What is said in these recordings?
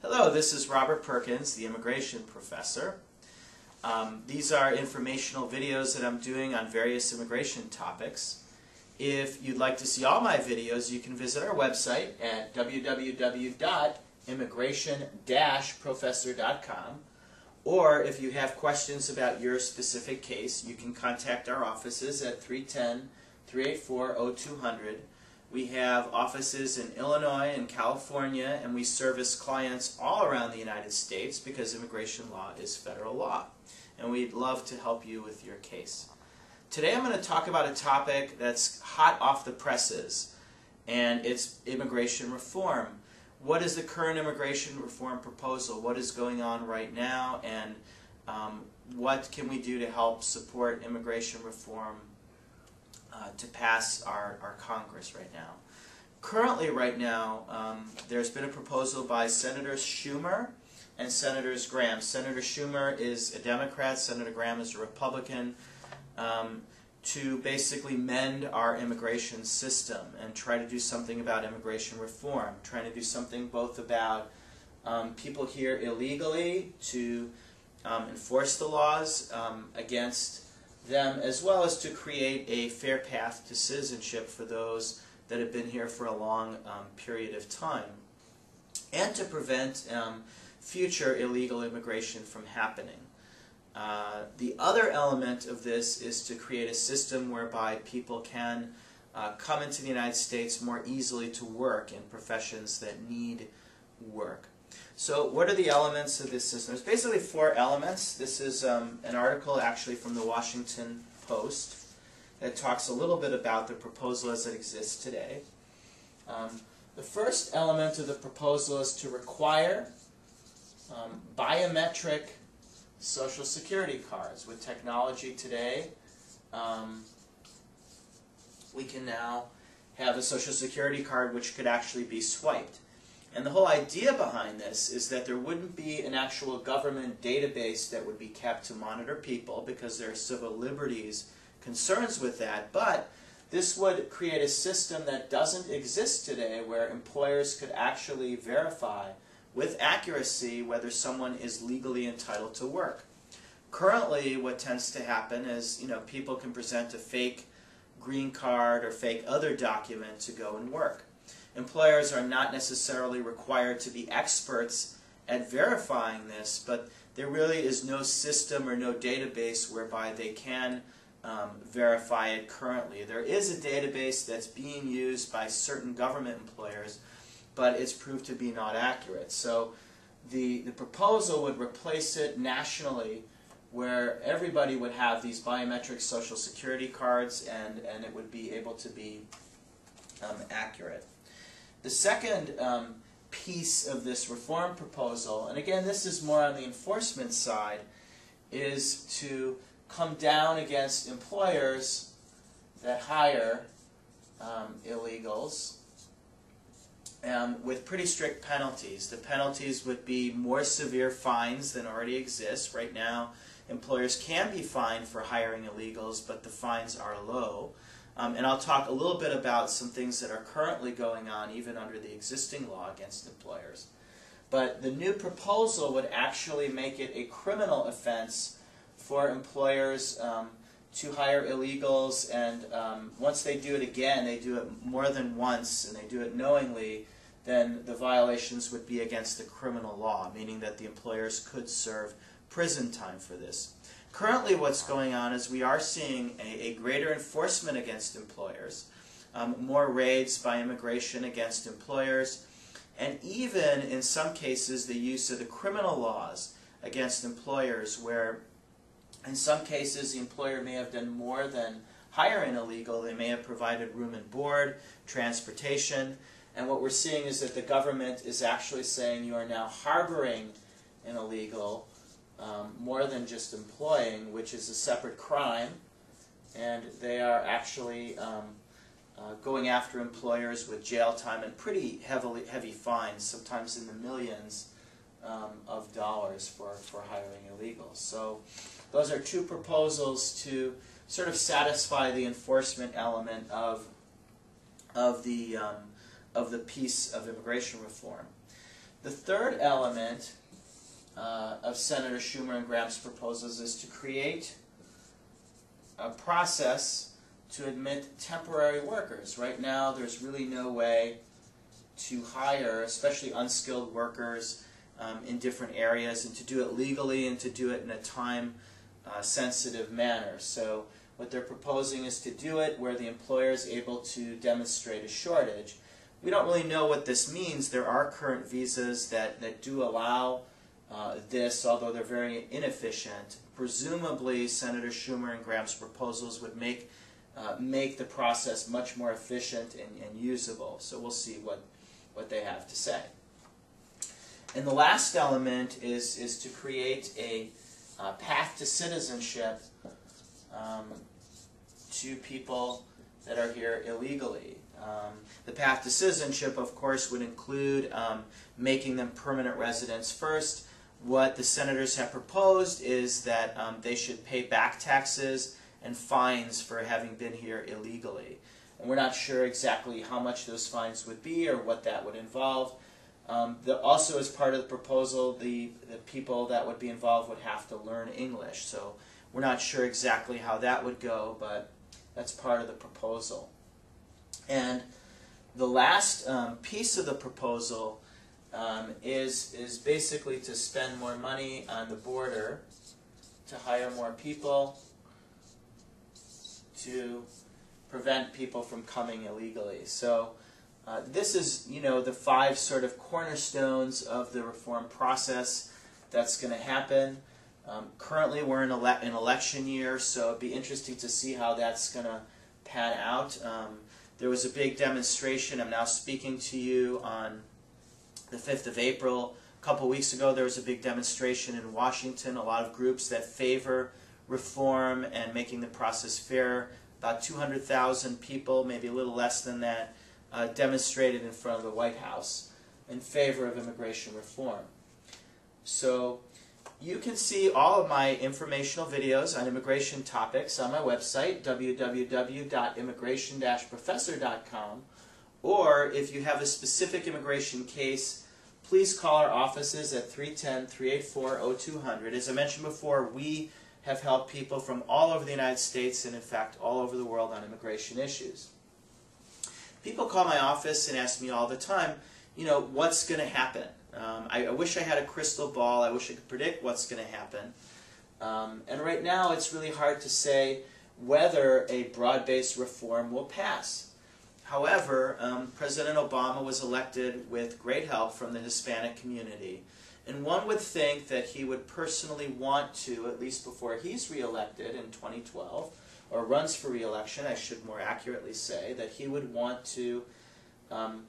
Hello, this is Robert Perkins, the immigration professor. Um, these are informational videos that I'm doing on various immigration topics. If you'd like to see all my videos, you can visit our website at www.immigration-professor.com or if you have questions about your specific case, you can contact our offices at 310-384-0200 we have offices in Illinois and California, and we service clients all around the United States because immigration law is federal law. And we'd love to help you with your case. Today I'm going to talk about a topic that's hot off the presses, and it's immigration reform. What is the current immigration reform proposal? What is going on right now? And um, what can we do to help support immigration reform uh, to pass our, our Congress right now. Currently, right now, um, there's been a proposal by Senators Schumer and Senators Graham. Senator Schumer is a Democrat, Senator Graham is a Republican, um, to basically mend our immigration system and try to do something about immigration reform, trying to do something both about um, people here illegally to um, enforce the laws um, against them as well as to create a fair path to citizenship for those that have been here for a long um, period of time and to prevent um, future illegal immigration from happening. Uh, the other element of this is to create a system whereby people can uh, come into the United States more easily to work in professions that need work. So what are the elements of this system? There's basically four elements. This is um, an article actually from the Washington Post that talks a little bit about the proposal as it exists today. Um, the first element of the proposal is to require um, biometric social security cards. With technology today, um, we can now have a social security card which could actually be swiped. And the whole idea behind this is that there wouldn't be an actual government database that would be kept to monitor people because there are civil liberties concerns with that, but this would create a system that doesn't exist today where employers could actually verify with accuracy whether someone is legally entitled to work. Currently, what tends to happen is, you know, people can present a fake green card or fake other document to go and work employers are not necessarily required to be experts at verifying this, but there really is no system or no database whereby they can um, verify it currently. There is a database that's being used by certain government employers, but it's proved to be not accurate. So the, the proposal would replace it nationally where everybody would have these biometric social security cards and, and it would be able to be um, accurate. The second um, piece of this reform proposal, and again this is more on the enforcement side, is to come down against employers that hire um, illegals um, with pretty strict penalties. The penalties would be more severe fines than already exist. Right now, employers can be fined for hiring illegals, but the fines are low. Um, and I'll talk a little bit about some things that are currently going on even under the existing law against employers. But the new proposal would actually make it a criminal offense for employers um, to hire illegals, and um, once they do it again, they do it more than once, and they do it knowingly, then the violations would be against the criminal law, meaning that the employers could serve prison time for this. Currently what's going on is we are seeing a, a greater enforcement against employers, um, more raids by immigration against employers, and even in some cases the use of the criminal laws against employers where in some cases the employer may have done more than hire an illegal, they may have provided room and board, transportation, and what we're seeing is that the government is actually saying you are now harboring an illegal um, more than just employing, which is a separate crime, and they are actually um, uh, going after employers with jail time and pretty heavily heavy fines, sometimes in the millions um, of dollars for, for hiring illegals. So those are two proposals to sort of satisfy the enforcement element of, of, the, um, of the piece of immigration reform. The third element uh, of Senator Schumer and Graham's proposals is to create a process to admit temporary workers. Right now, there's really no way to hire, especially unskilled workers um, in different areas, and to do it legally and to do it in a time uh, manner. So, what they're proposing is to do it where the employer is able to demonstrate a shortage. We don't really know what this means. There are current visas that, that do allow uh, this, although they're very inefficient. Presumably, Senator Schumer and Graham's proposals would make uh, make the process much more efficient and, and usable. So we'll see what, what they have to say. And the last element is, is to create a uh, path to citizenship um, to people that are here illegally. Um, the path to citizenship, of course, would include um, making them permanent residents first. What the senators have proposed is that um, they should pay back taxes and fines for having been here illegally. And we're not sure exactly how much those fines would be or what that would involve. Um, the, also, as part of the proposal, the, the people that would be involved would have to learn English. So we're not sure exactly how that would go, but that's part of the proposal. And the last um, piece of the proposal um, is, is basically to spend more money on the border, to hire more people, to prevent people from coming illegally. So uh, this is, you know, the five sort of cornerstones of the reform process that's going to happen. Um, currently, we're in ele an election year, so it'd be interesting to see how that's going to pan out. Um, there was a big demonstration. I'm now speaking to you on the 5th of April. A couple weeks ago, there was a big demonstration in Washington. A lot of groups that favor reform and making the process fair. About 200,000 people, maybe a little less than that, uh, demonstrated in front of the White House in favor of immigration reform. So you can see all of my informational videos on immigration topics on my website, www.immigration-professor.com. Or if you have a specific immigration case, please call our offices at 310-384-0200. As I mentioned before, we have helped people from all over the United States and in fact all over the world on immigration issues. People call my office and ask me all the time, you know, what's going to happen? Um, I, I, wish I had a crystal ball. I wish I could predict what's going to happen. Um, and right now it's really hard to say whether a broad-based reform will pass. However, um, President Obama was elected with great help from the Hispanic community. And one would think that he would personally want to, at least before he's reelected in 2012, or runs for reelection, I should more accurately say, that he would want to, um,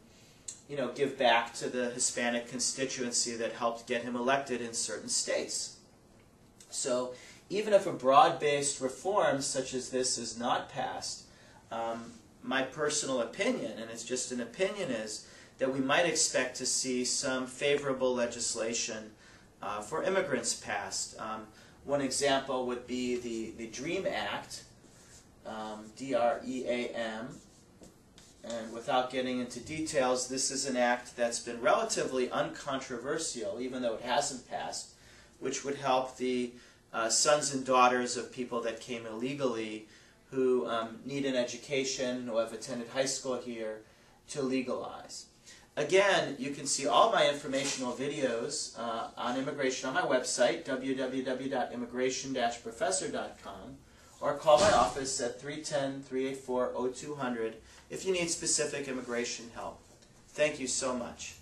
you know, give back to the Hispanic constituency that helped get him elected in certain states. So even if a broad-based reform such as this is not passed, um, my personal opinion, and it's just an opinion, is that we might expect to see some favorable legislation uh, for immigrants passed. Um, one example would be the, the DREAM Act, um, D-R-E-A-M, and without getting into details, this is an act that's been relatively uncontroversial, even though it hasn't passed, which would help the uh, sons and daughters of people that came illegally who um, need an education, who have attended high school here, to legalize. Again, you can see all my informational videos uh, on immigration on my website, www.immigration-professor.com, or call my office at 310-384-0200 if you need specific immigration help. Thank you so much.